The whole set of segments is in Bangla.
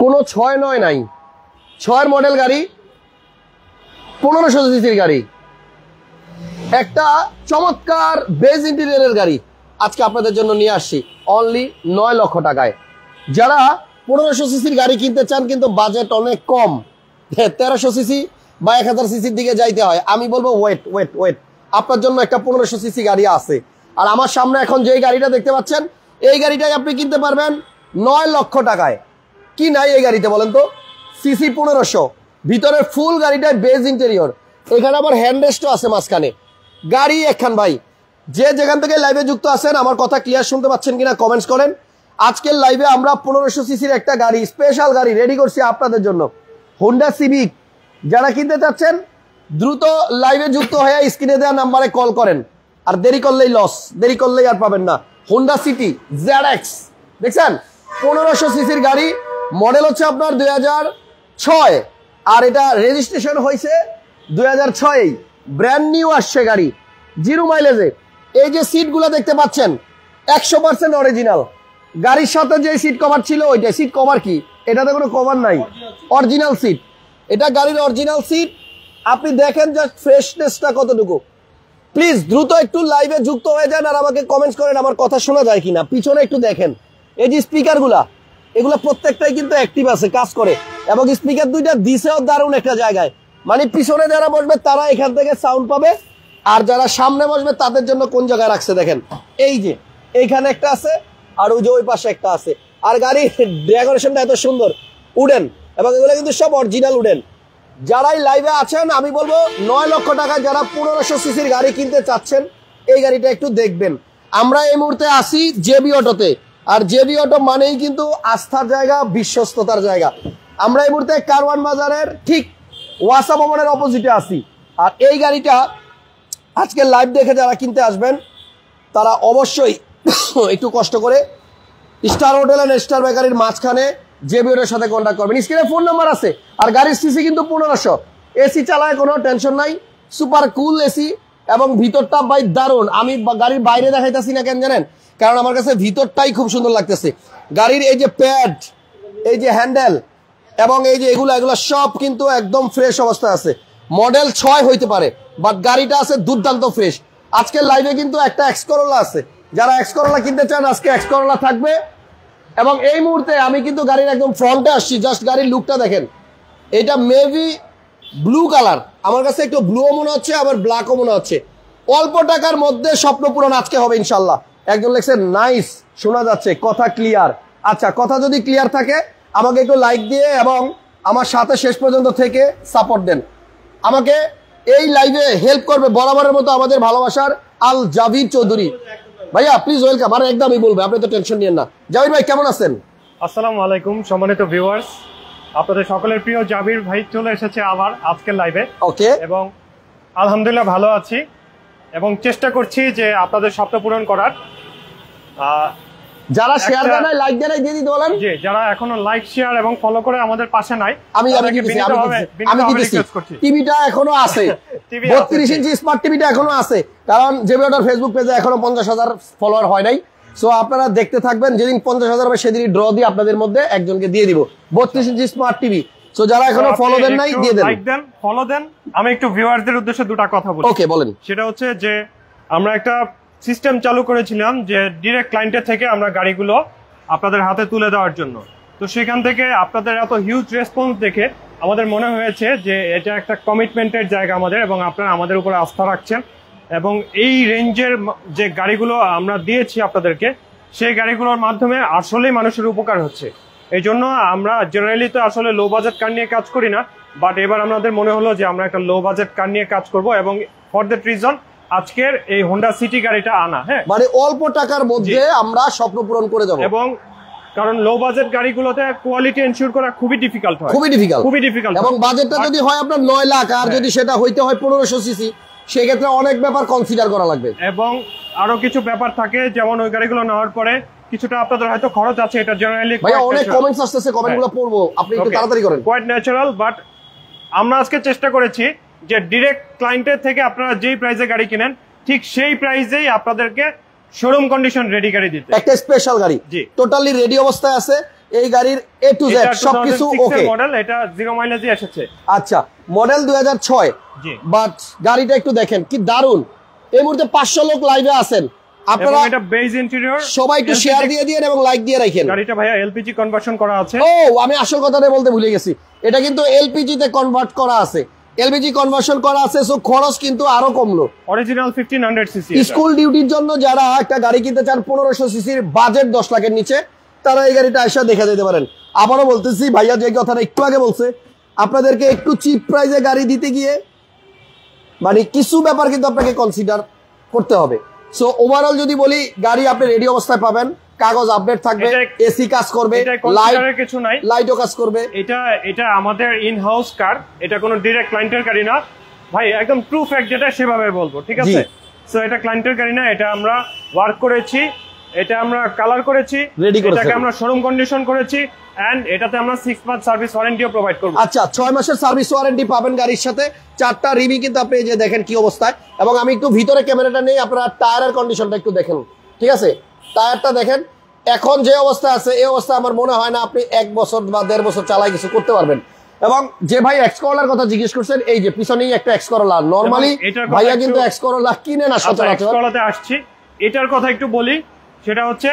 কোনো ছয় নয় নাই। ছয়ের মডেল গাড়ি, পনেরোশো সিসির গাড়ি। একটা চমৎকার বেজ ইন্টেরিয়রের গাড়ি আজকে আপনাদের জন্য নিয়ে আসছি অনলি নয় লক্ষ টাকায়। যারা পনেরোশো সিসির গাড়ি কিনতে চান কিন্তু বাজেট অনেক কম হ্যাঁ তেরোশো সিসি বা এক হাজার সিসির দিকে যাইতে হয়, আমি বলব ওয়েট ওয়েট ওয়েট আপনার জন্য একটা পনেরোশো সিসি গাড়ি আছে। আর আমার সামনে এখন যে গাড়িটা দেখতে পাচ্ছেন, এই গাড়িটাই আপনি কিনতে পারবেন নয় লক্ষ টাকায়। কি নাই এই গাড়িতে বলেন তো? সিসি পনেরোশো। ভিতরে ফুল গাড়িটায় বেজ ইন্টেরিয়র এখানে আবার হ্যান্ড রেস্টও আছে মাঝখানে। গাড়ি একখান ভাই। যে যেখান থেকে লাইভে যুক্ত আছেন, আমার কথা ক্লিয়ার শুনতে পাচ্ছেন কিনা কমেন্টস করেন। আজকের লাইভে আমরা পনেরোশো সিসির একটা গাড়ি স্পেশাল গাড়ি রেডি করছি আপনাদের জন্য। হোন্ডা সিভিক যারা কিনতে চাচ্ছেন, দ্রুত লাইভে যুক্ত হয়ে স্ক্রিনে দেওয়া নাম্বারে কল করেন। আর দেরি করলেই লস দেরি করলেই আর পাবেন না। হোন্ডা সিটি জেড এক্স দেখছেন? পনেরোশো সিসির গাড়ি। মডেল হচ্ছে আপনার দুই ছয়। আর এটা রেজিস্ট্রেশন হয়েছে দুই হাজার ছয় ব্র্যান্ড নিউ আসছে গাড়ি। জিরো মাইলেজে এই যে সিটগুলো দেখতে পাচ্ছেন, একশো পার্সেন্ট অরিজিনাল গাড়ির সাথে যে সিট কভার ছিল, ওইটা সিট কভার কি? এটাতে কোনো কভার নাই। অরিজিনাল সিট এটা গাড়ির অরিজিনাল সিট আপনি দেখেন জাস্ট ফ্রেশনেসটা কতটুকু। প্লিজ দ্রুত একটু লাইভে যুক্ত হয়ে যান আর আমাকে কমেন্টস করেন, আমার কথা শোনা যায় কিনা। পিছনে একটু দেখেন। এই যে স্পিকারগুলা এগুলো প্রত্যেকটাই কিন্তু অ্যাক্টিভ আছে, কাজ করে। এবং স্পিকার দুইটা দিছেও দারুণ একটা জায়গায়। মানে পিছনে যারা বসবে, তারা এখান থেকে সাউন্ড পাবে। আর যারা সামনে বসবে, তাদের জন্য কোন জায়গায় রাখছে দেখেন? এই যে, এইখানে একটা আছে, আর ওই যে ওই পাশে একটা আছে। আর গাড়ির ডেকোরেশনটা এত সুন্দর, উডেন। এবং এগুলো কিন্তু সব অরিজিনাল উডেন। যারাই লাইভে আছেন, আমি বলব, নয় লক্ষ টাকা যারা পনেরোশো সিসির গাড়ি কিনতে চাচ্ছেন, এই গাড়িটা একটু দেখবেন। আমরা এই মুহূর্তে আসি জেবি অটোতে। আর জেবি অটো মানেই কিন্তু আস্থার জায়গা, বিশ্বস্ততার জায়গা। আমরা এই মুহূর্তে কারওয়ান বাজারের ঠিক ওয়াসা ভবনের অপোজিটে আসি আর এই গাড়িটা আজকে লাইভ দেখে যারা কিনতে আসবেন, তারা অবশ্যই একটু কষ্ট করে স্টার হোটেল অ্যান্ড স্টার বেকারির মাঝখানে জেবিওর সাথে কন্ট্যাক্ট করবেন। স্ক্রিনে ফোন নাম্বার আছে। আর গাড়ির সিসি কিন্তু পনেরোশো। এসি চালায় কোনো টেনশন নাই। সুপার কুল এসি এবং ভিতরটা ভাই দারুণ। আমি গাড়ির বাইরে দেখাইতেছি না কেন জানেন? কারণ আমার কাছে ভিতরটাই খুব সুন্দর লাগতেছে। গাড়ির এই যে প্যাড এই যে হ্যান্ডেল এবং এই যে এগুলো এগুলো সব কিন্তু একদম ফ্রেশ অবস্থায় আছে। মডেল ছয় হইতে পারে বাট গাড়িটা আছে দুর্দান্ত ফ্রেশ আজকের লাইভে কিন্তু একটা এক্স করোলা আছে। যারা এক্স করোলা কিনতে চান, আজকে এক্স করোলা থাকবে। এবং এই মুহূর্তে আমি কিন্তু গাড়ির একদম ফ্রন্টে আসছি জাস্ট গাড়ির লুকটা দেখেন। এটা মেবি ব্লু কালার আমার কাছে একটু ব্লুও মনে হচ্ছে, আবার ব্ল্যাকও মনে হচ্ছে। অল্প টাকার মধ্যে স্বপ্ন পূরণ আজকে হবে, ইনশাল্লাহ। একজন লেখছে নাইস শোনা যাচ্ছে কথা ক্লিয়ার আচ্ছা কথা যদি ক্লিয়ার থাকে আমাকে একটু লাইক দিয়ে এবং আমার সাথে শেষ পর্যন্ত থেকে সাপোর্ট দেন। আমাকে এই লাইভে হেল্প করবে বরাবরের মতো আমাদের ভালোবাসার আল জাভির চৌধুরী। ভাইয়া প্লিজ ওয়েলকাম আর একদমই বলবে আপনি তো টেনশন নিয়েন না। জাভির ভাই কেমন আছেন? আসসালামু আলাইকুম সম্মানিত ভিউয়ার্স আপনাদের সকলের প্রিয় জাবির ভাই চলে এসেছে আবার আজকের লাইভে ওকে এবং আলহামদুলিল্লাহ ভালো আছি। এবং চেষ্টা করছি যে আপনাদের স্বপ্ন পূরণ করার। যারা শেয়ার দেয় নাই লাইক দেয় নাই দিয়ে দিতে বলেন। যে যারা এখনও লাইক শেয়ার এবং ফলো করে আমাদের পাশে নাই আমি আমি দিতেছি আমি দিতেছি, টিভিটা এখনও আছে। TV আছে, বত্রিশ জি। ইঞ্চি স্মার্ট টিভিটা এখনও আছে। কারণ জেবিওটার ফেসবুক পেজে এখনও পঞ্চাশ হাজার ফলোয়ার হয় নাই। সো আপনারা দেখতে থাকবেন যেদিন পঞ্চাশ হাজার হবে সেদিনই ড্র দিয়ে আপনাদের মধ্যে একজনকে দিয়ে দিব। বত্রিশ ইঞ্চি স্মার্ট টিভি সো যারা এখনও ফলো দেন নাই দিয়ে দেন। লাইক দেন ফলো দেন। আমি একটু ভিউয়ারদের উদ্দেশ্যে দুটো কথা বলি। ওকে বলেন। সেটা হচ্ছে যে আমরা একটা সিস্টেম চালু করেছিলাম যে ডিরেক্ট ক্লায়েন্টের থেকে আমরা গাড়িগুলো আপনাদের হাতে তুলে দেওয়ার জন্য। তো সেখান থেকে আপনাদের এত হিউজ রেসপন্স দেখে আমাদের মনে হয়েছে যে এটা একটা কমিটমেন্টের জায়গা আমাদের এবং আপনারা আমাদের উপরে আস্থা রাখছেন। এবং এই রেঞ্জের যে গাড়িগুলো আমরা দিয়েছি আপনাদেরকে সেই গাড়িগুলোর মাধ্যমে আসলেই মানুষের উপকার হচ্ছে। এই জন্য আমরা জেনারেলি তো আসলে লো বাজেট কার নিয়ে কাজ করি না বাট এবার আমাদের মনে হলো যে আমরা একটা লো বাজেট কার নিয়ে কাজ করব এবং ফর দ্যাট রিজন আজকের এই হোন্ডা সিটি গাড়িটা আনা হ্যাঁ। মানে অল্প টাকার মধ্যে আমরা স্বপ্ন পূরণ করে যাব। এবং কারণ লো বাজেট গাড়িগুলোতে কোয়ালিটি এনশিওর করা খুবই ডিফিকাল্ট হয়। খুবই ডিফিকাল্ট খুবই ডিফিকাল্ট এবং বাজেটটা যদি হয় আপনার নয় লাখ আর যদি সেটা হইতে হয় পনেরোশো সিসি সেক্ষেত্রে অনেক ব্যাপার কনসিডার করা লাগবে। এবং আরও কিছু ব্যাপার থাকে যেমন ওই গাড়িগুলো নেওয়ার পরে কিছুটা আপনাদের হয়তো খরচ আছে এটা জেনারেলি অনেক কমেন্টস আসতেছে কমেন্টগুলো পড়ব আপনি একটু তাড়াতাড়ি করেন। কোয়াইট ন্যাচারাল বাট আমরা আজকে চেষ্টা করেছি যে ডিরেক্ট ক্লায়েন্টের থেকে আপনারা যেই প্রাইসে গাড়ি কিনেন ঠিক সেই প্রাইসেই আপনাদেরকে শোরুম কন্ডিশন রেডি গাড়ি দিতে। একটা স্পেশাল গাড়ি। টোটালি রেডি অবস্থায় আছে এই গাড়ির এ টু জেড সবকিছু ওকে মডেল এটা জিরো মাইলেজই এসেছে। আচ্ছা মডেল দুই হাজার ছয়। জি। বাট গাড়িটা একটু দেখেন কি দারুণ এই মুহূর্তে পাঁচশো লোক লাইভে আছেন। আপনারা এটা বেজ ইন্টেরিয়র সবাই একটু শেয়ার দিয়ে দিন এবং লাইক দিয়ে রাখেন। গাড়িটা ভাইয়া এলপিজি কনভার্সন করা আছে। ও আমি আসল কথাটা বলতে ভুলে গেছি। এটা কিন্তু এলপিজি তে কনভার্ট করা আছে। এলপিজি কনভার্সন করা আছে সো খরচ কিন্তু আরও কমলো। Original fifteen hundred CC school ডিউটির জন্য যারা একটা গাড়ি কিনতে চান পনেরোশো সিসির বাজেট দশ লাখের নিচে তারা এই গাড়িটা আসা দেখে যেতে পারেন। আবারও বলতেছি ভাইয়া যে কথাটা একটু আগে বলছে আপনাদেরকে একটু চিপ প্রাইসে গাড়ি দিতে গিয়ে মানে কিছু ব্যাপার কিন্তু আপনাকে কনসিডার করতে হবে। সো ওভারঅল যদি বলি গাড়ি আপনি রেডি অবস্থায় পাবেন কাগজ আপডেট থাকবে এসি কাজ করবে লাইট কিছু নাই। লাইটও কাজ করবে। এটা এটা আমাদের ইন হাউস কার এটা কোনো ডিরেক্ট ক্লায়েন্টের গাড়ি না। ভাই একদম ট্রু ফ্যাক্ট যেটা সেভাবে বলব ঠিক আছে? সো এটা ক্লায়েন্টের গাড়ি না এটা আমরা ওয়ার্ক করেছি। এটা আমরা কালার করেছি। এটাকে আমরা শোরুম কন্ডিশন করেছি এন্ড এটাতে আমরা সিক্স মান্থ সার্ভিস ওয়ারেন্টিও প্রোভাইড করব। আচ্ছা ছয় মাসের সার্ভিস ওয়ারেন্টি পাবেন গাড়ির সাথে। চারটা রিমি কিন্তু আপনি এই যে দেখেন কি অবস্থায়। এবং আমি একটু ভিতরে ক্যামেরাটা নেই আপনারা টায়ারের কন্ডিশনটা একটু দেখেন। ঠিক আছে? টায়ারটা দেখেন এখন যে অবস্থা আছে এই অবস্থা আমার মনে হয় না আপনি এক বছর বা দেড় বছর চালায় কিছু করতে পারবেন। এবং যে ভাই এক্স করলার কথা জিজ্ঞেস করছেন এই যে পিছনেই একটা এক্স করলা নর্মালি ভাইয়া কিন্তু এক্স করলা কিনে না আচ্ছা সচরাচর। আসছি। এটার কথা একটু বলি সেটা হচ্ছে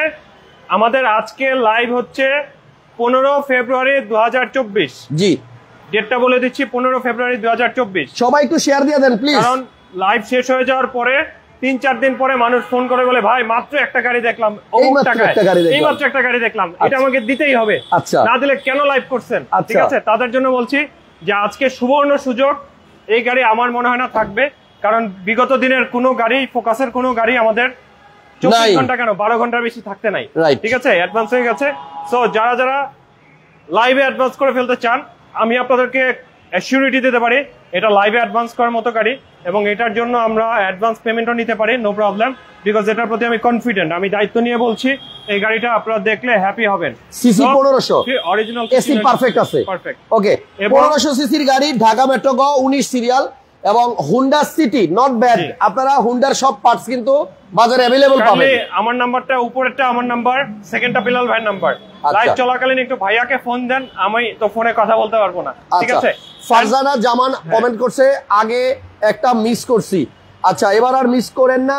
আমাদের আজকে লাইভ হচ্ছে পনেরো ফেব্রুয়ারি দু জি। ডেটটা বলে দিচ্ছি পনেরো ফেব্রুয়ারি দু সবাই একটু শেয়ার দিয়ে দেন প্লিজ কারণ লাইভ শেষ হয়ে যাওয়ার পরে তিন চার দিন পরে মানুষ ফোন করে বলে ভাই মাত্র গাড়ি দেখলাম। একটা গাড়ি দেখলাম। এই মাত্র একটা গাড়ি দেখলাম। এটা আচ্ছা। আমাকে দিতেই হবে। আচ্ছা। না দিলে কেন লাইভ করছেন? আচ্ছা। ঠিক আছে? তাদের জন্য বলছি যে আজকে সুবর্ণ সুযোগ। এই গাড়ি আমার মনে হয় না থাকবে। কারণ বিগত দিনের কোনো গাড়ি ফোকাসের কোনো গাড়ি আমাদের চব্বিশ। ঘণ্টা কেন? বারো ঘণ্টার বেশি থাকতে নাই। ঠিক আছে? অ্যাডভান্স হয়ে গেছে। সো যারা যারা লাইভে অ্যাডভান্স করে ফেলতে চান আমি আপনাদেরকে অ্যাসিউরিটি দিতে পারি। এটা লাইভে অ্যাডভান্স করার মতো গাড়ি এবং এটার জন্য আমরা অ্যাডভান্স পেমেন্টও নিতে পারি নো প্রবলেম বিকজ এটার প্রতি আমি কনফিডেন্ট আমি দায়িত্ব নিয়ে বলছি এই গাড়িটা আপনারা দেখলে হ্যাপি হবেন। সিসি পনেরোশো। অরিজিনাল এসি পারফেক্ট আছে। পারফেক্ট ওকে এবং- পনেরোশো সিসির গাড়ি ঢাকা মেট্রো গ উনিশ সিরিয়াল এবং হুন্ডা সিটি নট ব্যাড আপনারা হুন্ডার সব পার্টস কিন্তু বাজারে অ্যাভেলেবল পাবেন। আমার নাম্বারটা উপরেরটা আমার নাম্বার সেকেন্ডটা বিলাল ভাইয়ের নাম্বার লাইভ চলাকালীন একটু ভাইয়াকে ফোন দেন আমি তো ফোনে কথা বলতে পারব না। ঠিক আচ্ছা। আছে? ফারজানা জামান কমেন্ট করছে আগে একটা মিস করছি। আচ্ছা এবার আর মিস করেন না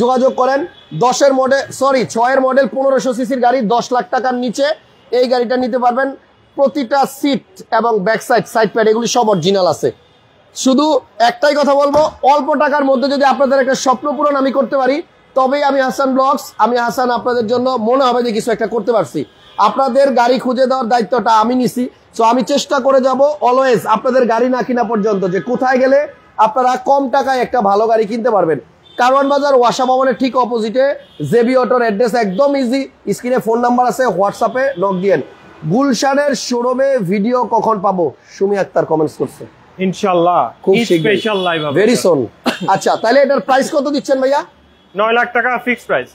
যোগাযোগ করেন। দশের মডেল সরি ছয়ের মডেল পনেরোশো সিসির গাড়ি দশ লাখ টাকার নিচে। এই গাড়িটা নিতে পারবেন। প্রতিটা সিট এবং ব্যাক সাইড সাইড প্যাড এগুলি সব অরিজিনাল আছে। শুধু একটাই কথা বলব অল্প টাকার মধ্যে যদি আপনাদের একটা স্বপ্ন পূরণ আমি করতে পারি তবেই আমি হাসান ব্লগস আমি হাসান আপনাদের জন্য মনে হবে যে কিছু একটা করতে পারছি। আপনাদের গাড়ি খুঁজে দেওয়ার দায়িত্বটা আমি নিছি। সো আমি চেষ্টা করে যাব অলওয়েজ আপনাদের গাড়ি না কিনা পর্যন্ত যে কোথায় গেলে আপনারা কম টাকায় একটা ভালো গাড়ি কিনতে পারবেন। কারওয়ান বাজার ওয়াসা ভবনের ঠিক অপোজিটে জেবি অটোর অ্যাড্রেস একদম ইজি স্ক্রিনে ফোন নাম্বার আছে হোয়াটসঅ্যাপে নক দিয়েন। গুলশানের শোরুমে ভিডিও কখন পাবো? সুমি আক্তার কমেন্টস করছে। ইনশাল্লাহ খুব স্পেশাল লাইভ ভেরি সোন আচ্ছা তাহলে এটার প্রাইস কত দিচ্ছেন ভাইয়া? নয় লাখ টাকা ফিক্স প্রাইস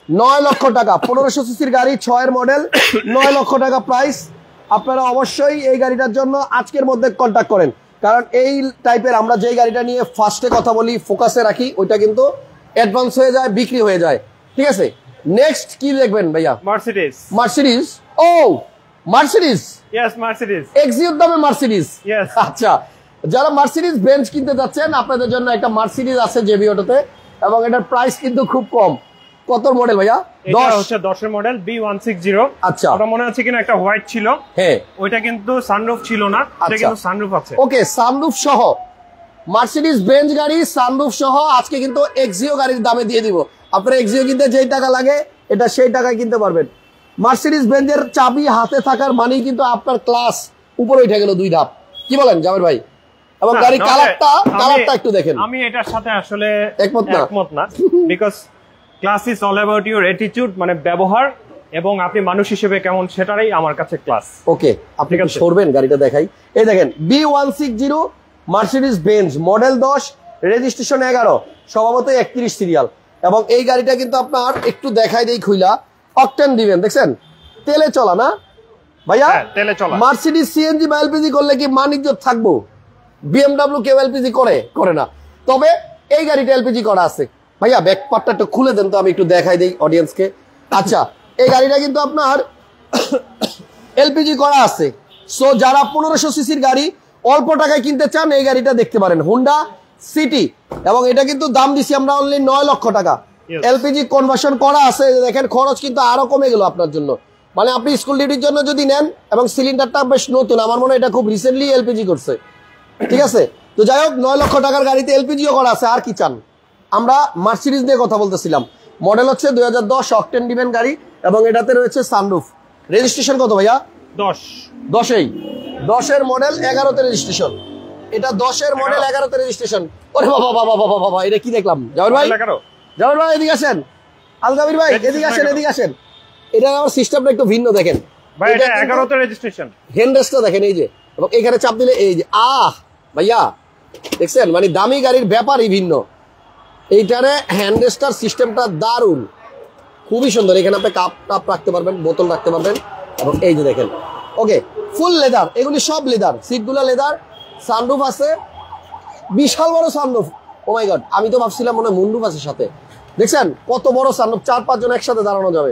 লক্ষ টাকা। সিসির গাড়ি মডেল লক্ষ টাকা প্রাইস আপনারা অবশ্যই এই গাড়িটার জন্য আজকের মধ্যে কন্ট্যাক্ট করেন। কারণ এই টাইপের আমরা যে গাড়িটা নিয়ে ফার্স্টে কথা বলি ফোকাসে রাখি ওইটা কিন্তু অ্যাডভান্স হয়ে যায় বিক্রি হয়ে যায়। ঠিক আছে? নেক্সট কি দেখবেন ভাইয়া? মার্সিডিজ মার্সিডিজ ও মার্সিডিজ ইয়েস মার্সিডিজ দামে. আচ্ছা যারা মার্সিডিজ বেঞ্চ কিনতে যাচ্ছেন আপনাদের জন্য একটা মার্সিডিজ আছে জেবি অটোতে এবং এটার প্রাইস কিন্তু খুব কম। কত মডেল ভাইয়া? দশ। হচ্ছে দশের model B one six zero আচ্ছা। ওটা মনে হচ্ছে কিনা? একটা হোয়াইট ছিল। হ্যাঁ। ওইটা কিন্তু সানরুফ ছিল না। এটা আচ্ছা। কিন্তু সানরুফ আছে। ওকে সানরুফ সহ। মার্সিডিজ বেঞ্চ গাড়ি সানরুফ সহ। আজকে কিন্তু এক্সিও গাড়ির দামে দিয়ে দিব। আপনার এক্সিও কিনতে যেই টাকা লাগে এটা সেই টাকায় কিনতে পারবেন। মার্সিডিজ বেঞ্চের চাবি হাতে থাকার মানেই কিন্তু আপনার ক্লাস উপরে উঠে গেল দুই ধাপ। কি বলেন জামের ভাই? এবং গাড়ির কালারটা কালারটা একটু দেখেন। আমি এটার সাথে আসলে একমত না? একমত না। Because class is all about your attitude মানে ব্যবহার এবং আপনি মানুষ হিসেবে কেমন সেটারই আমার কাছে ক্লাস ওকে আপনি ঠিক কি সরবেন গাড়িটা দেখাই। এই দেখেন B one six zero Mercedes Benz model দশ রেজিস্ট্রেশন এগারো স্বভাবতই একত্রিশ সিরিয়াল এবং এই গাড়িটা কিন্তু আপনার একটু দেখাই দেই খুইলা। অকটেন দিবেন দেখছেন? তেলে চলা না? ভাইয়া? হ্যাঁ, তেলে চলা। মার্সিডিজ সিএনজি বা এলপিজি করলে কি মান ইজ্জত থাকব? বিএমডাব্লিউ কেউ এলপিজি করে? করে না। তবে এই গাড়িটা এলপিজি করা আছে। ভাইয়া ব্যাক পার্টটা একটু খুলে দেন তো আমি একটু দেখাই দিই অডিয়েন্সকে আচ্ছা এই গাড়িটা কিন্তু আপনার এলপিজি করা আছে। সো যারা পনেরোশো সিসির গাড়ি অল্প টাকায় কিনতে চান এই গাড়িটা দেখতে পারেন। হুন্ডা সিটি এবং এটা কিন্তু দাম দিছি আমরা অনলি নয় লক্ষ টাকা। এলপিজি কনভার্সন করা আছে দেখেন খরচ কিন্তু আরও কমে গেল আপনার জন্য। মানে আপনি স্কুল ডিউটির জন্য যদি নেন এবং সিলিন্ডারটা বেশ নতুন আমার মনে হয় এটা খুব রিসেন্টলি এলপিজি করছে। ঠিক আছে? তো যাই হোক নয় লক্ষ টাকার গাড়িতে এলপিজিও করা আছে আর কি চান? আমরা মার্সিডিজ নিয়ে কথা বলতেছিলাম। মডেল হচ্ছে দুই হাজার দশ অকটেন ডিভেন গাড়ি এবং এটাতে রয়েছে সানরুফ রেজিস্ট্রেশন কত ভাইয়া? দশ। দশেই। দশের মডেল এগারোতে রেজিস্ট্রেশন এটা দশের মডেল এগারোতে রেজিস্ট্রেশন ওরে বাবা বাবা বাবা বাবা এটা কি দেখলাম? জামার ভাই? এগারো। ভাই এদিকে আসেন। আলগাবির ভাই এদিকে আসেন এদিকে আসেন। এটা আমার সিস্টেমটা একটু ভিন্ন দেখেন। ভাই এটা এগারোতে রেজিস্ট্রেশন হ্যান্ডরেস্টটা দেখেন এই যে। এবং এখানে চাপ দিলে এই যে আহ! ভাইয়া, দেখছেন? মানে দামি গাড়ির ব্যাপারই ভিন্ন। এইটারে হ্যান্ডরেস্টার সিস্টেমটা দারুণ। খুবই সুন্দর। এখানে আপনি কাপ টাপ রাখতে পারবেন, বোতল রাখতে পারবেন। এবং এই যে দেখেন ওকে ফুল লেদার এগুলি সব লেদার সিটগুলো লেদার সানরুফ আছে। বিশাল বড় সানরুফ ও মাই গড আমি তো ভাবছিলাম মনে হয় মুন্ডুফ আছে সাথে। দেখছেন? কত বড় সানরুফ চার পাঁচজন একসাথে দাঁড়ানো যাবে।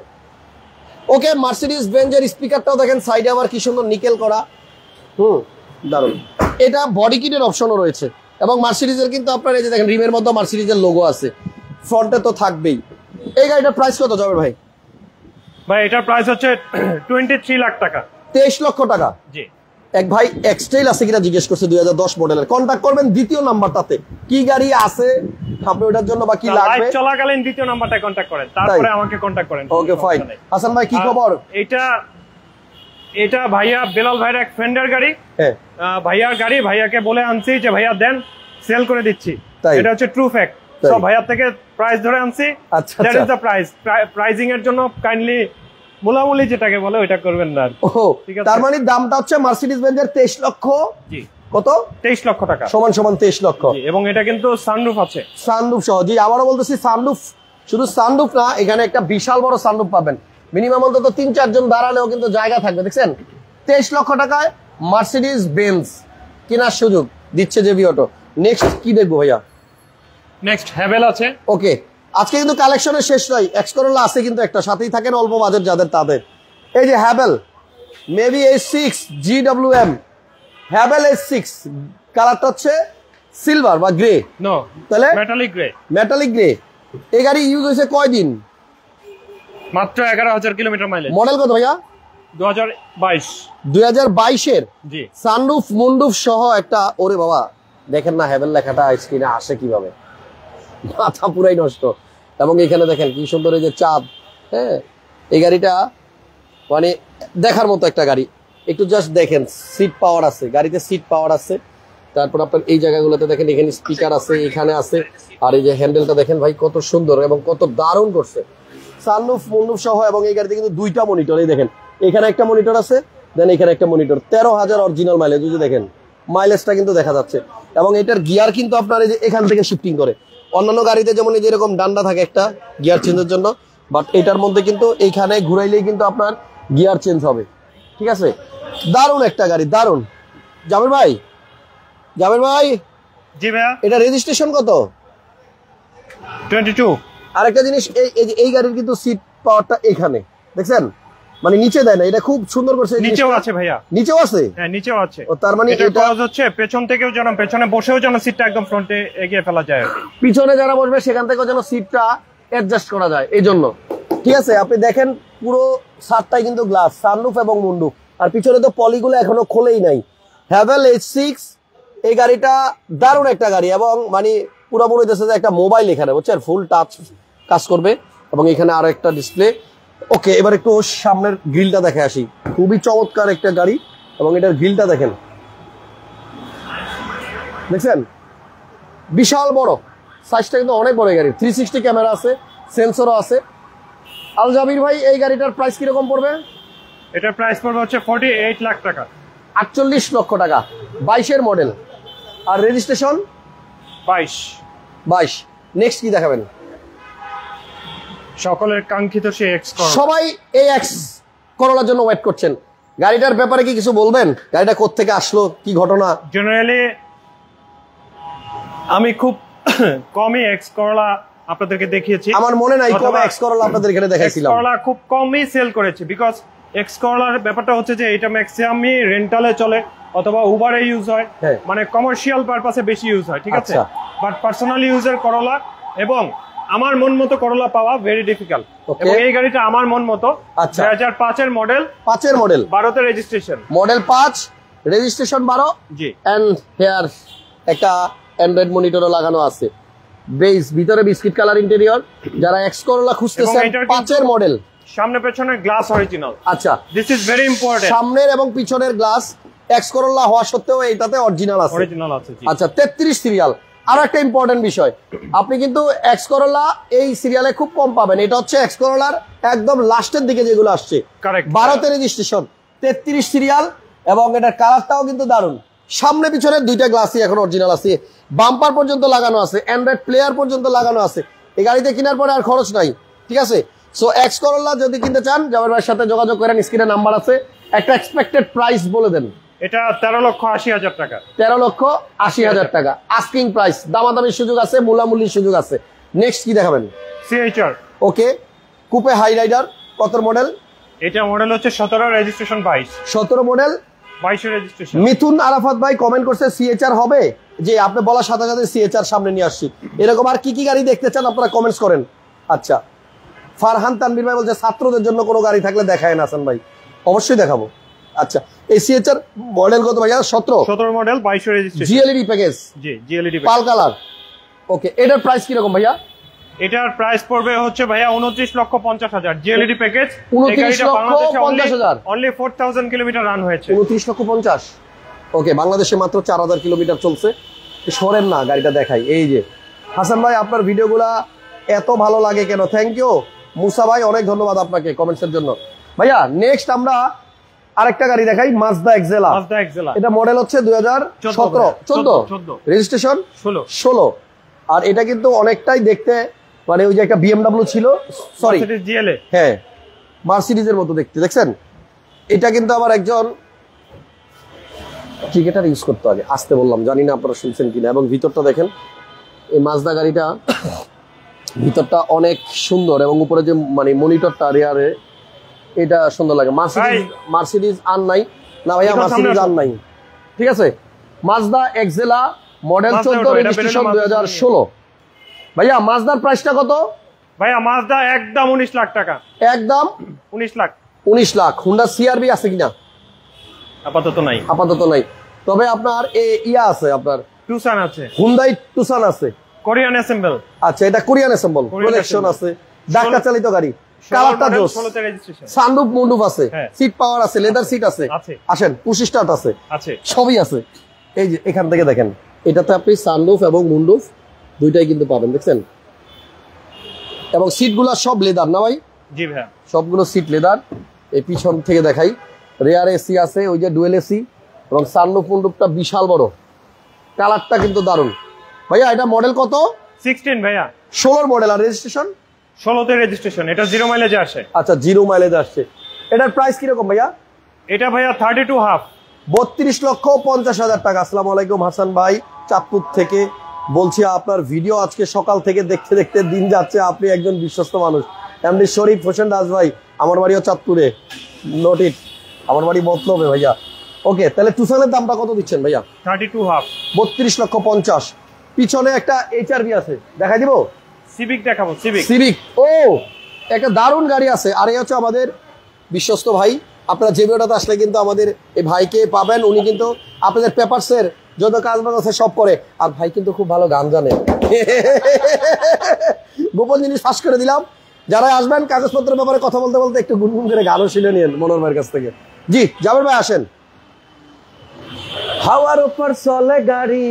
ওকে মার্সিডিস বেঞ্জের স্পিকারটাও দেখেন সাইডে আবার কি সুন্দর নিকেল করা। হুম দারুণ। এটা বডি কিটের অপশনও রয়েছে। এবং মার্সিডিজের কিন্তু আপনার এই যে দেখেন রিমের মধ্যে মার্সিডিজের লোগো আছে। ফ্রন্টে তো থাকবেই। এই গাড়িটার প্রাইস কত যাবে ভাই? ভাই এটার প্রাইস হচ্ছে টোয়েন্টি থ্রি লাখ টাকা। তেইশ লক্ষ টাকা। জি। এক ভাই এক্সটেল আছে কিনা জিজ্ঞেস করছে দুই হাজার দশ মডেলের কন্ট্যাক্ট করবেন দ্বিতীয় নাম্বারটাতে কি গাড়ি আছে আপনি ওটার জন্য বা কি লাগবে? চলাকালীন দ্বিতীয় নাম্বারটা কন্ট্যাক্ট করেন। তারপরে আমাকে কন্ট্যাক্ট করেন। ওকে ফাইন হাসান ভাই কি খবর? এটা এটা ভাইয়া বেলাল ভাইয়ের এক ফ্রেন্ডের গাড়ি। হ্যাঁ। ভাইয়ার গাড়ি ভাইয়াকে বলে আনছি যে ভাইয়া দেন সেল করে দিচ্ছি? এটা হচ্ছে ট্রু ফ্যাক্ট ভাইয়ার থেকে প্রাইস ধরে আনছি। That. Is the price pricing এর জন্য কাইন্ডলি মুলামুলি যেটাকে বলে ওইটা করবেন না ও ঠিক আছে। তার মানে দামটা হচ্ছে মার্সিডিজ বেঞ্জের তেইশ লক্ষ জি। কত? তেইশ লক্ষ টাকা। সমান সমান তেইশ লক্ষ। জি, এবং এটা কিন্তু সানরুফ আছে। সানরুফ সহ। জি আবারও বলতেছি সানরুফ শুধু সানরুফ না এখানে একটা বিশাল বড় সানরুফ পাবেন। মিনিমাম অন্তত তিন চারজন দাঁড়ালেও কিন্তু জায়গা থাকবে দেখছেন? তেইশ লক্ষ টাকায় মার্সিডিজ বেঞ্জ কেনার সুযোগ দিচ্ছে জেবি অটো নেক্সট কি দেখব ভাইয়া? নেক্সট হ্যাভেল আছে। ওকে আজকে কিন্তু কালেকশনের শেষ নয় এক্সকরোলা আছে কিন্তু একটা সাথেই থাকেন অল্প বাজেট যাদের তাদের। এই যে Haval maybe H six G W M Haval H six কালারটা হচ্ছে সিলভার বা গ্রে নো তাহলে? মেটালিক গ্রে মেটালিক গ্রে এই গাড়ি ইউজ হয়েছে কয়দিন? মাত্র এগারো হাজার কিলোমিটার মাইলেজ মডেল কত ভাইয়া? দু হাজার বাইশ। দুই হাজার বাইশের জি। সানরুফ মুন্ডুফ সহ একটা ওরে বাবা দেখেন না লেখাটা স্ক্রিনে আসে কীভাবে? মাথা পুরাই নষ্ট। এবং এখানে দেখেন কি সুন্দর এই যে চাঁদ হ্যাঁ? এই গাড়িটা মানে দেখার মতো একটা গাড়ি। একটু জাস্ট দেখেন সিট পাওয়ার আছে গাড়িতে সিট পাওয়ার আছে। তারপর আপনার এই জায়গাগুলোতে দেখেন এখানে স্পিকার আছে এখানে আছে। আর এই যে হ্যান্ডেলটা দেখেন ভাই কত সুন্দর এবং কত দারুণ করছে। সানরুফ মুন্ডুফ সহ এবং এই গাড়িতে কিন্তু দুইটা মনিটর এই দেখেন। এখানে একটা মনিটর আছে দেন এখানে একটা মনিটর তেরো হাজার অরিজিনাল মাইলেজ যদি দেখেন মাইলেজটা কিন্তু দেখা যাচ্ছে। এবং এটার গিয়ার কিন্তু আপনার এই যে এখান থেকে শিফটিং করে। অন্যান্য গাড়িতে যেমন এই যে এরকম ডান্ডা থাকে একটা গিয়ার চেঞ্জের জন্য বাট এটার মধ্যে কিন্তু এইখানে ঘুরাইলেই কিন্তু আপনার গিয়ার চেঞ্জ হবে। ঠিক আছে? দারুণ একটা গাড়ি দারুণ। জামির ভাই? জামির ভাই? জি ভাইয়া। এটা রেজিস্ট্রেশন কত? টোয়েন্টি টু আরেকটা জিনিস এই এই গাড়ির কিন্তু সিট পাওয়ারটা এখানে দেখছেন? মানে নিচে দেয় না এটা খুব সুন্দর করছে নিচেও আছে ভাইয়া। নিচেও আছে? হ্যাঁ নিচেও আছে। ও তার মানে এটা কজ হচ্ছে পেছন থেকেও যেন পেছনে বসেও যেন সিটটা একদম ফ্রন্টে এগিয়ে ফেলা যায় পিছনে যারা বসবে সেখান থেকেও যেন সিটটা অ্যাডজাস্ট করা যায় এই জন্য। ঠিক আছে আপনি দেখেন পুরো সাতটাই কিন্তু গ্লাস সানরুফ এবং মুন্ডুফ আর পিছনে তো পলিগুলো এখনও খোলেই নাই। হ্যাভেল এইচ সিক্স এই গাড়িটা দারুণ একটা গাড়ি এবং মানে পুরো মনে হইতেছে যে একটা মোবাইল এখানে বুঝছেন? ফুল টাচ কাজ করবে। এবং এখানে আরও একটা ডিসপ্লে ওকে এবার একটু সামনের গ্রিলটা দেখে আসি। খুবই চমৎকার একটা গাড়ি। এবং এটার গ্রিলটা দেখেন। দেখছেন? বিশাল বড়। সাইজটা কিন্তু অনেক বড় গাড়ি থ্রি সিক্সটি ক্যামেরা আছে সেন্সরও আছে। আল জাবির ভাই এই গাড়িটার প্রাইস কীরকম পড়বে? এটার প্রাইস পড়বে হচ্ছে ফর্টি এইট লাখ টাকা। আটচল্লিশ লক্ষ টাকা। বাইশের মডেল আর রেজিস্ট্রেশন বাইশ। বাইশ। নেক্সট কি দেখাবেন? সকলের কাঙ্ক্ষিত সে এক্স সবাই এই এক্স করোনার জন্য ওয়েট করছেন। গাড়িটার ব্যাপারে কি কিছু বলবেন? গাড়িটা কোত্থেকে আসলো? কি ঘটনা? জেনারেলি আমি খুব কমই এক্স করলা আপনাদেরকে দেখিয়েছি। আমার মনে নাই কবে এক্স করলা আপনাদের এখানে দেখাইছিলাম। করলা খুব কমই সেল করেছি বিকজ এক্স করলার ব্যাপারটা হচ্ছে যে এটা ম্যাক্সিমামই রেন্টালে চলে অথবা উবারে ইউজ হয়। হ্যাঁ। মানে কমার্শিয়াল পারপাসে বেশি ইউজ হয় ঠিক আছে। বাট পার্সোনাল ইউজের করলা এবং আমার মন মতো করলা পাওয়া ভেরি ডিফিকাল্ট. এবং এই গাড়িটা আমার মন মতো আচ্ছা। দুই হাজার পাঁচের মডেল পাঁচের মডেল বারোতে রেজিস্ট্রেশন মডেল পাঁচ রেজিস্ট্রেশন বারো। জি। অ্যান্ড হেয়ার একটা অ্যান্ড্রয়েড মনিটরও লাগানো আছে। বেস ভিতরে বিস্কিট কালার ইন্টেরিয়র যারা এক্স করলা খুঁজতেছেন এটার কিন্তু- পাঁচের মডেল সামনে পেছনে গ্লাস অরিজিনাল আচ্ছা। দিস ইজ ভেরি ইম্পর্টেন্ট সামনের এবং পিছনের গ্লাস এক্স করলা হওয়া সত্ত্বেও এইটাতে অরিজিনাল আছে। অরিজিনাল আছে আচ্ছা তেত্রিশ সিরিয়াল আরও একটা ইম্পর্টেন্ট বিষয়। আপনি কিন্তু এক্স করলা এই সিরিয়ালে খুব কম পাবেন। এটা হচ্ছে এক্স করলার একদম লাস্টের দিকে যেগুলো আসছে। কারেক্ট বারোতে রেজিস্ট্রেশন তেত্রিশ সিরিয়াল এবং এটার কালারটাও কিন্তু দারুণ। সামনে পিছনে দুইটা গ্লাসই এখন অরিজিনাল আছে। বাম্পার পর্যন্ত লাগানো আছে। অ্যান্ড্রয়েড প্লেয়ার পর্যন্ত লাগানো আছে। এই গাড়িতে কেনার পরে আর খরচ নাই। ঠিক আছে? সো এক্স করল্লা যদি কিনতে চান জামার ভাইয়ের সাথে যোগাযোগ করেন স্ক্রিনে নাম্বার আছে। একটা এক্সপেক্টেড প্রাইস বলে দেন। এটা তেরো লক্ষ আশি হাজার টাকা। তেরো লক্ষ আশি হাজার টাকা। আস্কিং প্রাইস দামাদামির সুযোগ আছে মূলামূলির সুযোগ আছে। নেক্সট কি দেখাবেন? CHR okay coupe high rider কত মডেল এটা মডেল হচ্ছে সতেরো রেজিস্ট্রেশন বাইশ। সতেরো মডেল বাইশে রেজিস্ট্রেশন মিথুন আরাফাত ভাই কমেন্ট করছে সিএচআর হবে? যে আপনি বলার সাথে সাথে সিএচআর সামনে নিয়ে আসছি। এরকম আর কি কি গাড়ি দেখতে চান আপনারা কমেন্টস করেন। আচ্ছা। ফারহান তানবির ভাই বলছে ছাত্রদের জন্য কোনো গাড়ি থাকলে দেখায় না হাসান ভাই। অবশ্যই দেখাবো। আচ্ছা এই সিএচআর মডেল কত ভাইয়া সতেরো? সতেরো মডেল বাইশে registration GLED package G GLED pearl colour. Okay এটার প্রাইস কীরকম ভাইয়া? এটার প্রাইস পড়বে হচ্ছে ভাইয়া উনত্রিশ লক্ষ পঞ্চাশ হাজার জিএলইডি প্যাকেজ 29 লক্ষ 50,000 only four thousand kilometre run হয়েছে। উনত্রিশ লক্ষ পঞ্চাশ। ওকে বাংলাদেশে মাত্র চার হাজার কিলোমিটার চলছে। সরেন না গাড়িটা দেখাই। এই যে হাসান ভাই আপনার ভিডিওগুলা এত ভালো লাগে কেন? থ্যাংক ইউ মুসা ভাই অনেক ধন্যবাদ আপনাকে কমেন্টসের জন্য। ভাইয়া নেক্সট আমরা আরেকটা গাড়ি দেখাই মাজদা এক্সেলা এটা মডেল হচ্ছে দুই হাজার সতেরো। চোদ্দ। রেজিস্ট্রেশন ষোলো। আর এটা কিন্তু অনেকটাই দেখতে মানে ওই যে একটা বিএমডাব্লিউ ছিল সরি হ্যাঁ মার্সিডিজের মতো দেখতে দেখছেন? এটা কিন্তু আবার একজন ক্রিকেটার ইউজ করতে আগে আসতে বললাম জানি না আপনারা শুনছেন কিনা এবং ভিতরটা দেখেন এই মাজদা গাড়িটা ভিতরটা অনেক সুন্দর এবং উপরে যে মানে মনিটরটা রেয়ারে এটা সুন্দর লাগে। মার্সিডিজ মার্সিডিজ আর নাই। না ভাইয়া মার্সিডিজ আর নাই। ঠিক আছে? মাজদা এক্সেলা মডেল চোদ্দ রেজিস্ট্রেশন দুই হাজার ষোলো। ভাইয়া মাজদার প্রাইসটা কত? ভাইয়া মাজদা একদম উনিশ লাখ টাকা। একদম উনিশ লাখ। উনিশ লাখ। হুন্ডা সিআরবি আছে কিনা? আপাতত নাই। আপাতত নাই। তবে আপনার এ ইয়া আছে আপনার। টুসান আছে। হুন্দাই টুসান আছে। কোরিয়ান অ্যাসেম্বল আচ্ছা এটা কোরিয়ান অ্যাসেম্বল প্রোটেকশন আছে। ডাক্তার চালিত গাড়ি। কালারটা জোস সানরুফ মুন্ডুফ আছে। হ্যাঁ। সিট পাওয়ার আছে লেদার সিট আছে। আসেন পুশি স্টার্ট আছে। সবই আছে। এই যে এখান থেকে দেখেন। এটাতে আপনি সানরুফ এবং মুন্ডুফ দুইটাই কিন্তু পাবেন দেখছেন? এবং সিটগুলো সব লেদার না ভাই? জি ভাইয়া। সবগুলো সিট লেদার এই পিছন থেকে দেখাই। রেয়ার এসি আছে ওই যে ডুয়েল এসি এবং সানরুফ মুন্ডুপটা বিশাল বড়। কালারটা কিন্তু দারুণ। ভাইয়া এটা মডেল কত? সিক্সটিন ভাইয়া। ষোলোর মডেল আর রেজিস্ট্রেশন ষোলোতে রেজিস্ট্রেশন এটা জিরো মাইলেজে আসে। আচ্ছা জিরো মাইলেজ আসছে। এটার প্রাইস কীরকম ভাইয়া? এটা ভাইয়া থার্টি টু হাফ বত্রিশ লক্ষ পঞ্চাশ হাজার টাকা। আসসালামু আলাইকুম হাসান ভাই চাঁদপুর থেকে। বলছি আপনার ভিডিও আজকে সকাল থেকে দেখতে দেখতে দিন যাচ্ছে। আপনি একজন বিশ্বস্ত মানুষ। এমনি শরীফ হোসেন দাস ভাই আমার বাড়িও চাঁদপুরে। নোটিট আমার বাড়ি মতলবে ভাইয়া। ওকে তাহলে টুসানের দামটা কত দিচ্ছেন ভাইয়া? থার্টি টু হাফ বত্রিশ লক্ষ পঞ্চাশ। পিছনে একটা এইচআরবি আছে। দেখাই দিব? সিভিক দেখাবো সিভিক সিভিক ও একটা দারুণ গাড়ি আছে। আর এই হচ্ছে আমাদের বিশ্বস্ত ভাই। আপনারা যে ভিডিওটাতে আসলে কিন্তু আমাদের এই ভাইকে পাবেন উনি কিন্তু আপনাদের পেপারসের যত কাজ বাজ আছে সব করে। আর ভাই কিন্তু খুব ভালো গান জানে। গোপন জিনিস ফাঁস করে দিলাম। যারা আসবেন কাগজপত্রের ব্যাপারে কথা বলতে বলতে একটু গুনগুন করে গানও শুনে নিন মনোর ভাইয়ের কাছ থেকে। জি জাবের ভাই আসেন। হাওয়ার উপর চলে গাড়ি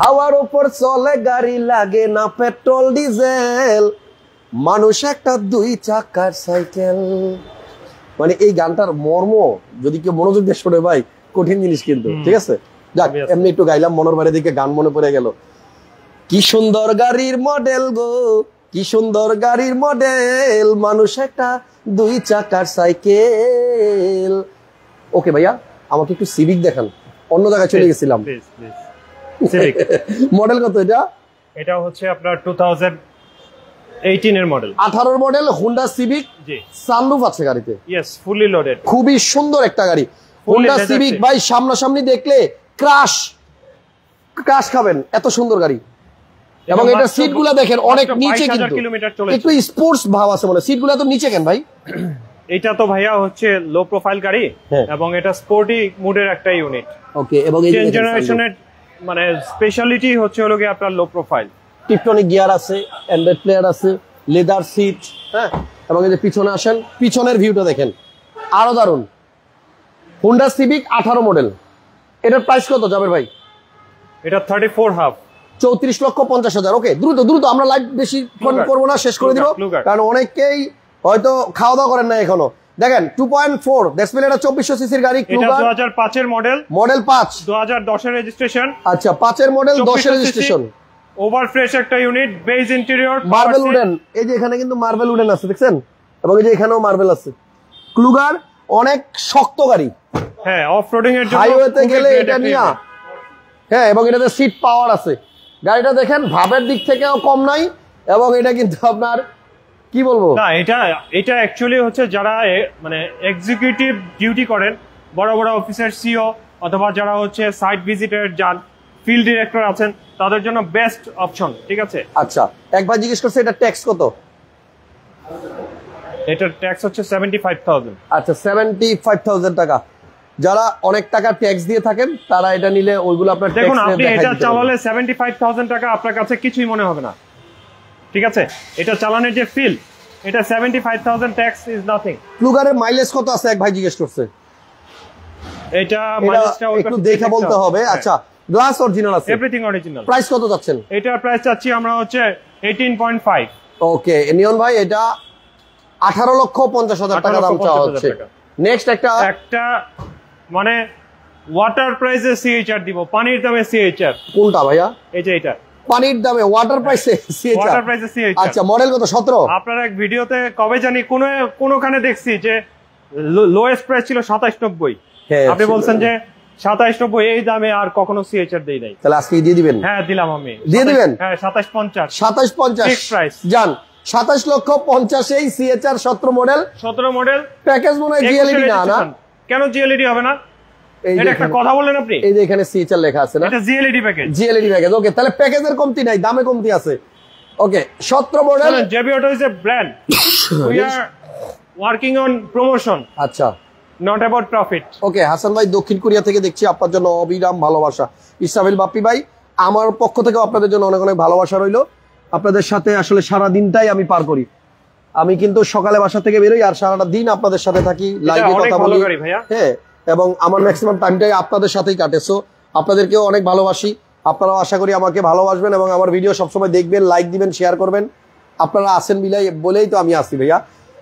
হাওয়ার উপর চলে গাড়ি লাগে না পেট্রোল ডিজেল। মানুষ একটা দুই চাকার সাইকেল। মানে এই গানটার মর্ম যদি কেউ মনোযোগ দিয়ে শোনে ভাই কঠিন জিনিস কিন্তু ঠিক আছে? যাক এমনি একটু গাইলাম মনের বাইরে দিকে গান মনে পড়ে গেল। কি সুন্দর গাড়ির মডেল গো কি সুন্দর গাড়ির মডেল মানুষ একটা দুই চাকার সাইকেল। ওকে ভাইয়া আমাকে একটু সিভিক দেখান অন্য জায়গায় চলে গেছিলাম। সিভিক মডেল কত এটা? এটা হচ্ছে আপনার টু থাউজেন্ড এইটিন এর মডেল আঠারোর মডেল হুন্ডা সিভিক জি। সানরুফ আছে গাড়িতে? ইয়েস ফুললি লোডেড খুবই সুন্দর একটা গাড়ি। Honda Civic. ভাই সামনাসামনি দেখলে ক্রাশ ক্রাশ খাবেন। এত সুন্দর গাড়ি। এবং এটা মাত্র- সিটগুলা দেখেন অনেক নিচে কিন্তু। কিলোমিটার একটু স্পোর্টস ভাব আছে মনে সিটগুলা তো নিচে কেন ভাই? এটা তো ভাইয়া হচ্ছে লো প্রোফাইল গাড়ি হ্যাঁ। এবং এটা স্পোর্টি মুডের একটা ইউনিট ওকে এবং এই জেনারেশনের মানে স্পেশালিটি হচ্ছে হলো গিয়ে আপনার লো প্রোফাইল টিপটনিক গিয়ার আছে অ্যান্ড্রয়েড প্লেয়ার আছে লেদার সিট হ্যাঁ। এবং এই যে পিছনে আসেন পিছনের ভিউটা দেখেন। আরও দারুণ হুন্ডা সিভিক আঠারো মডেল এটার প্রাইস কত যাবে ভাই? এটা থার্টি ফোর হাফ চৌত্রিশ লক্ষ পঞ্চাশ হাজার। ওকে দ্রুত দ্রুত আমরা লাইভ বেশি ফোন. করব না শেষ করে দিব. কারণ অনেকেই হয়তো খাওয়া দাওয়া করেন না এখনও। দেখেন টু পয়েন্ট ফোর ডিসপ্লে এটা চব্বিশশো সিসির গাড়ি দু হাজার পাঁচের মডেল মডেল পাঁচ। দু হাজার দশের রেজিস্ট্রেশন আচ্ছা পাঁচের মডেল দশের 2400 রেজিস্ট্রেশন ওভার ফ্রেশ একটা unit beige interior marble wooden এই যে এখানে কিন্তু মার্বেল উডেন আছে দেখছেন? এবং এই যে এখানেও মার্বেল আছে। ক্লুগার অনেক শক্ত গাড়ি। হ্যাঁ অফ রোডিং এর জন্য হাইওয়েতে গেলে এটা নিয়া। হ্যাঁ এবং এটাতে সিট পাওয়ার আছে। গাড়িটা দেখেন ভাবের দিক থেকেও কম নাই এবং এটা কিন্তু আপনার কি বলব? না এটা এটা অ্যাকচুয়ালি হচ্ছে যারা মানে এক্সিকিউটিভ ডিউটি করেন বড় বড় অফিসার সিও অথবা যারা হচ্ছে সাইট ভিজিটার যান ফিল্ড ডিরেক্টর আছেন তাদের জন্য বেস্ট অপশন ঠিক আছে? আচ্ছা এক ভাই জিজ্ঞেস করছে এটা ট্যাক্স কত? এটার ট্যাক্স হচ্ছে সেভেন্টি ফাইভ থাউজেন্ড আচ্ছা সেভেন্টি ফাইভ থাউজেন্ড টাকা। যারা অনেক টাকা ট্যাক্স দিয়ে থাকেন তারা এটা নিলে ওইগুলো আপনার দেখুন আপনি এটা চালালে সেভেন্টি ফাইভ থাউজেন্ড টাকা আপনার কাছে কিছুই মনে হবে না। ঠিক আছে? এটা চালানোর যে ফিল এটা seventy five thousand tax is nothing প্লুগারের mileage কত আছে? এক ভাই জিজ্ঞেস করছে। এটা এটা একটু দেখে বলতে হবে। হ্যাঁ। আচ্ছা গ্লাস অরিজিনাল আছে। এভরিথিং অরিজিনাল প্রাইস কত যাচ্ছেন? এটার প্রাইস চাচ্ছি আমরা হচ্ছে এইটিন পয়েন্ট ফাইভ ওকে নিয়ন ভাই এটা আঠারো লক্ষ পঞ্চাশ হাজার টাকা দাম চাওয়া হচ্ছে। নেক্সট একটা একটা মানে ওয়াটার প্রাইসে সিএইচআর দিব পানির দামে সিএইচআর কোনটা ভাইয়া? এই যে এটা। পানির দামে ওয়াটার প্রাইসে ওয়াটার প্রাইসে আচ্ছা মডেল কত? সতেরো? আপনার এক ভিডিওতে কবে জানি কোন কোনখানে দেখছি যে লোয়েস্ট প্রাইস ছিল সাতাইশ নব্বই। হ্যাঁ, আপনি বলছেন যে এই দামে আর কখনো সিএইচআর দেই নাই। তাহলে আজকে দিয়ে দিবেন? হ্যাঁ দিলাম আমি। দিয়ে দিবেন? হ্যাঁ সাতাশ লক্ষ পঞ্চাশ এই সিএচআর সতেরো মডেল সতেরো মডেল প্যাকেজ মনে হয় জিএলইডি না না? কেন জিএলইডি হবে না? এটা একটা কথা বললেন আপনি। এই যে এখানে সিএচআর লেখা আছে না? এটা জিএলইডি প্যাকেজ জিএলইডি প্যাকেজ ওকে তাহলে প্যাকেজের কমতি নাই দামে কমতি আছে। ওকে সতেরো model JB auto is a brand we are working on promotion আচ্ছা। Not about profit okay Hasan ভাই দক্ষিণ কোরিয়া থেকে দেখছি আপনার জন্য অবিরাম ভালোবাসা। ইসরাফিল বাপ্পি ভাই আমার পক্ষ থেকে আপনাদের জন্য অনেক অনেক ভালোবাসা রইল। আপনাদের সাথে আসলে সারা দিনটাই আমি পার করি। আমি কিন্তু সকালে বাসা থেকে বেরোই আর সারাটা দিন আপনাদের সাথে থাকি লাইভে কথা বলি। হ্যাঁ এবং আমার ম্যাক্সিমাম টাইমটাই আপনাদের সাথেই কাটে। সো আপনাদেরকেও অনেক ভালোবাসি। আপনারাও আশা করি আমাকে ভালোবাসবেন এবং আমার ভিডিও সবসময় দেখবেন লাইক দিবেন শেয়ার করবেন। আপনারা আসেন বিলাই বলেই তো আমি আসি ভাইয়া।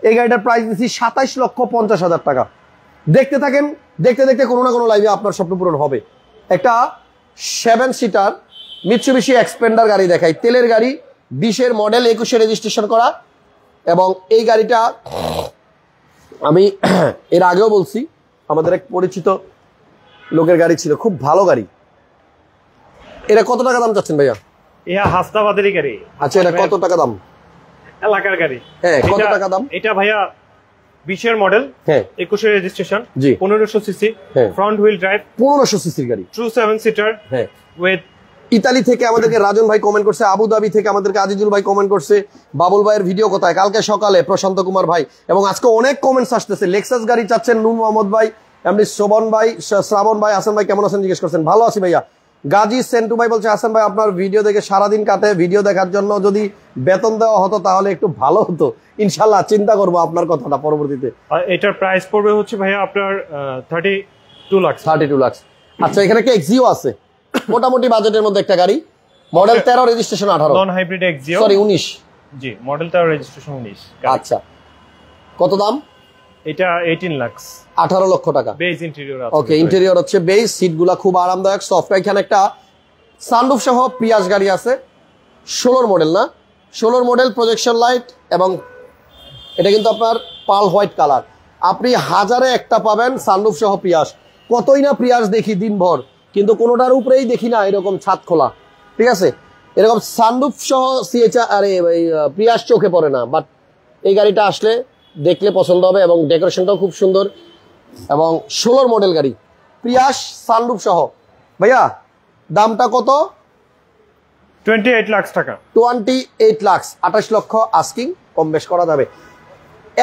এই গাড়িটার প্রাইস দিচ্ছি সাতাইশ লক্ষ পঞ্চাশ হাজার টাকা। দেখতে থাকেন, দেখতে দেখতে কোনো না কোনো লাইভে আপনার স্বপ্ন পূরণ হবে। একটা সেভেন সিটার মিৎসুবিশি এক্সপেন্ডার গাড়ি দেখাই। তেলের গাড়ি, বিশের মডেল একুশে রেজিস্ট্রেশন করা। এবং এই গাড়িটা আমি এর আগেও বলছি আমাদের এক পরিচিত লোকের গাড়ি ছিল খুব ভালো গাড়ি। এটা কত টাকা দাম চাচ্ছেন ভাইয়া? ইহা হাসনাবাদেরই গাড়ি। আচ্ছা এটা কত টাকা দাম? এলাকার গাড়ি। হ্যাঁ, কত টাকা দাম? এটা ভাইয়া বিশের মডেল। হ্যাঁ। একুশে রেজিস্ট্রেশন জি। পনেরোশো সিসি। ফ্রন্ট হুইল ড্রাইভ পনেরোশো সিসির গাড়ি। টু সেভেন সিটার হ্যাঁ। উইথ ইতালি থেকে আমাদেরকে রাজন ভাই কমেন্ট করছে আবুধাবি থেকে আমাদেরকে আজিজুল ভাই কমেন্ট করছে বাবুল ভাইয়ের ভিডিও কোথায়? কালকে সকালে প্রশান্ত কুমার ভাই এবং আজকে অনেক কমেন্টস আসতেছে। লেক্সাস গাড়ি চাচ্ছেন নূর মোহাম্মদ ভাই এমনি শোভন ভাই শ্রাবণ ভাই হাসান ভাই কেমন আছেন জিজ্ঞেস করছেন? ভালো আছি ভাইয়া। গাজী সেন্টু ভাই বলছে হাসান ভাই আপনার ভিডিও দেখে সারাদিন কাটে ভিডিও দেখার জন্য যদি বেতন দেওয়া হতো তাহলে একটু ভালো হতো। ইনশাল্লাহ চিন্তা করব আপনার কথাটা পরবর্তীতে। এটার প্রাইস পড়বে হচ্ছে ভাইয়া আপনার thirty two lakh thirty two lakhs আচ্ছা এখানে কি এক্সিও আছে? মোটামুটি বাজেটের মধ্যে একটা গাড়ি। মডেল তেরো রেজিস্ট্রেশন আঠারো। নন হাইব্রিড এক্সিও সরি উনিশ। জি মডেল তেরো রেজিস্ট্রেশন উনিশ আচ্ছা। কত দাম? এটা এইটিন লাক্স আঠারো লক্ষ টাকা। বেজ ইন্টেরিয়র আছে। ওকে ইন্টেরিয়র হচ্ছে বেস সিটগুলা খুব আরামদায়ক সফট এখানে একটা সানরুফ সহ পিয়াস গাড়ি আছে। ষোলোর মডেল না? ষোলোর মডেল প্রজেকশন লাইট এবং এটা কিন্তু আপনার পাল হোয়াইট কালার আপনি হাজারে একটা পাবেন সানরুফ সহ পিয়াস কতই না পিয়াস দেখি দিনভর। কিন্তু কোনোটার উপরেই দেখি না এরকম ছাদ খোলা। ঠিক আছে? এরকম সানরুফ সহ সিএচআর আরে প্রিয়াস চোখে পড়ে না বাট এই গাড়িটা আসলে দেখলে পছন্দ হবে এবং ডেকোরেশনটাও খুব সুন্দর এবং ষোলোর মডেল গাড়ি। প্রিয়াস সানরুফ সহ। ভাইয়া দামটা কত? টোয়েন্টি এইট লাখ টাকা। টোয়েন্টি এইট লাখ আঠাশ লক্ষ আস্কিং কম বেশ করা যাবে।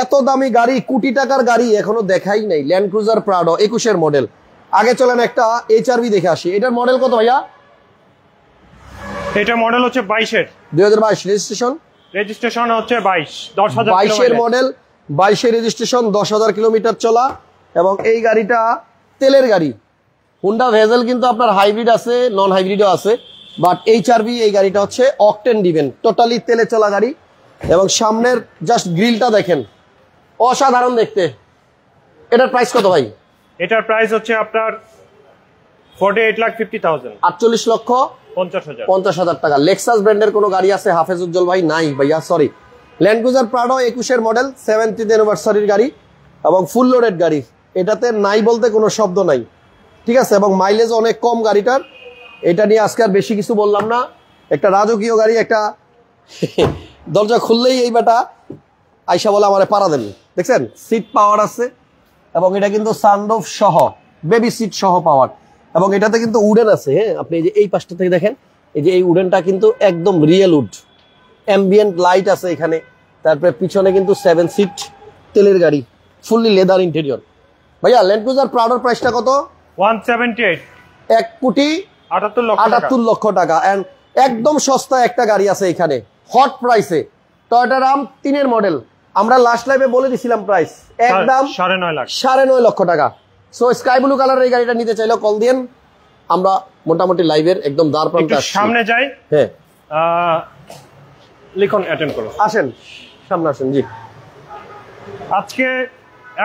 এত দামি গাড়ি কোটি টাকার গাড়ি এখনও দেখাই নাই। ল্যান্ড ক্রুজার প্রাডো একুশের মডেল। আগে চলেন একটা এইচ এইচআরভি দেখে আসি। এটার মডেল কত ভাইয়া? এটা মডেল হচ্ছে বাইশের। দুই হাজার বাইশ রেজিস্ট্রেশন রেজিস্ট্রেশন হচ্ছে বাইশ দশ হাজার বাইশের মডেল বাইশের রেজিস্ট্রেশন দশ হাজার কিলোমিটার চলা এবং এই গাড়িটা তেলের গাড়ি। হুন্ডা ভেজেল কিন্তু আপনার হাইব্রিড আছে নন হাইব্রিডও আছে বাট এইচআরভি এই গাড়িটা হচ্ছে অকটেন ডিভেন টোটালি তেলে চলা গাড়ি এবং সামনের জাস্ট গ্রিলটা দেখেন। অসাধারণ দেখতে। এটার প্রাইস কত ভাই? এটার প্রাইস হচ্ছে আপনার forty eight lakh fifty thousand আটচল্লিশ লক্ষ পঞ্চাশ হাজার। পঞ্চাশ হাজার টাকা। লেক্সাস ব্র্যান্ডের কোনো গাড়ি আছে? হাফেজ উজ্জ্বল ভাই নাই ভাইয়া সরি ল্যান্ড ক্রুজার প্রাডো একুশের মডেল সেভেন্টিথ অ্যানিভার্সারির গাড়ি এবং ফুল লোডেড গাড়ি। এটাতে নাই বলতে কোনো শব্দ নাই। ঠিক আছে? এবং মাইলেজ অনেক কম গাড়িটার। এটা নিয়ে আজকে আর বেশি কিছু বললাম না। একটা রাজকীয় গাড়ি একটা দরজা খুললেই এই বেটা আইসা বলে আমারে পাড়া দেন দেখছেন? সিট পাওয়ার আছে। এবং এটা কিন্তু সানরুফ সহ বেবি সিট সহ পাওয়ার এবং এটাতে কিন্তু উডেন আছে হ্যাঁ? আপনি এই যে এই পাশটা থেকে দেখেন এই যে এই উডেনটা কিন্তু একদম রিয়েল উড। অ্যাম্বিয়েন্ট লাইট আছে এখানে তারপরে পিছনে কিন্তু সেভেন সিট তেলের গাড়ি ফুললি লেদার ইন্টেরিয়র ভাইয়া ল্যান্ড ক্রুজার প্রাউডার প্রাইসটা কত? ওয়ান সেভেন্টি এইট এক কোটি আটাত্তর লক্ষ টাকা। আটাত্তর লক্ষ টাকা। এন্ড একদম সস্তা একটা গাড়ি আছে এখানে হট প্রাইসে টয়টা রাম তিনের মডেল আমরা লাস্ট লাইভে বলে দিছিলাম প্রাইস একদম সাড়ে নয় লাখ। সাড়ে নয় লক্ষ টাকা। সো স্কাই ব্লু কালারের এই গাড়িটা নিতে চাইলে কল দিন আমরা মোটামুটি লাইভের একদম দ্বার প্রান্তে সামনে যাই। হ্যাঁ। লিখন অ্যাটেন্ড করো। আসেন। সামনে আসেন জি। আজকে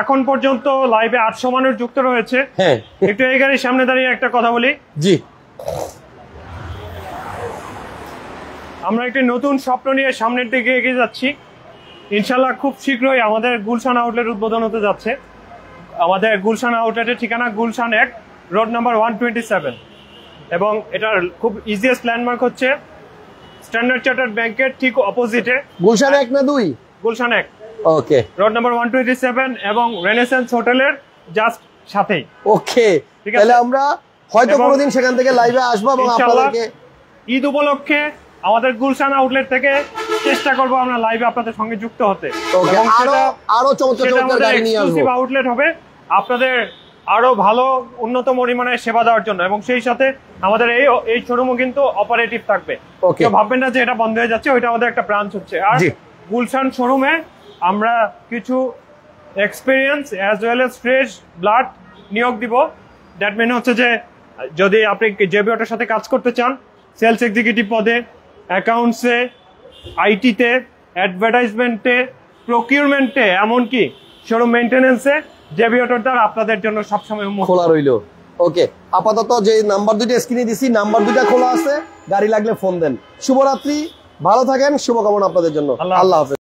এখন পর্যন্ত লাইভে আটশো মানুষ যুক্ত রয়েছে। হ্যাঁ। একটু এই গাড়ির সামনে দাঁড়িয়ে একটা কথা বলি। জি। আমরা একটি নতুন স্বপ্ন নিয়ে সামনের দিকে এগিয়ে যাচ্ছি। ইনশাল্লাহ খুব শীঘ্রই আমাদের গুলশান আউটলেট উদ্বোধন হতে যাচ্ছে। আমাদের গুলশান আউটলেটের ঠিকানা গুলশান এক road number one twenty seven এবং এটার খুব ইজিয়েস্ট ল্যান্ডমার্ক হচ্ছে স্ট্যান্ডার্ড চার্টার্ড ব্যাংকের ঠিক অপোজিটে গুলশান এক না দুই? গুলশান এক। Okay road number one twenty seven এবং রেনেসেন্স হোটেলের জাস্ট সাথেই। ওকে ঠিক আছে। তাহলে আমরা হয়তো কোনোদিন সেখান থেকে লাইভে আসব এবং। আপনাদেরকে ঈদ উপলক্ষে আমাদের গুলশান আউটলেট থেকে চেষ্টা করব আমরা লাইভে আপনাদের সঙ্গে যুক্ত হতে। আরও এক্সক্লুসিভ আউটলেট হবে। আপনাদের আরও ভালো উন্নত পরিমাণে সেবা দেওয়ার জন্য। এবং সেই সাথে আমাদের এই এই শোরুমও কিন্তু অপারেটিভ থাকবে। কেউ ভাববেন না যে এটা বন্ধ হয়ে যাচ্ছে ওইটা আমাদের একটা ব্রাঞ্চ হচ্ছে। আর। গুলশান শোরুমে আমরা কিছু experience as well as fresh blood নিয়োগ দিব। দ্যাট মিন হচ্ছে যে যদি আপনি জেবি অটোর সাথে কাজ করতে চান সেলস এক্সিকিউটিভ পদে অ্যাকাউন্টসে আইটিতে অ্যাডভার্টাইজমেন্টে প্রকিউরমেন্টে এমনকি শোরুম মেনটেন্যান্সে জেবি অটোর দ্বারা আপনাদের জন্য সবসময় খোলা রইল। ওকে আপাতত যে নাম্বার দুইটা স্ক্রিনে দিছি নাম্বার দুইটা খোলা আছে গাড়ি লাগলে ফোন দেন। শুভরাত্রি ভালো থাকেন শুভকামনা আপনাদের জন্য। আল্লাহ আল্লাহ হাফেজ।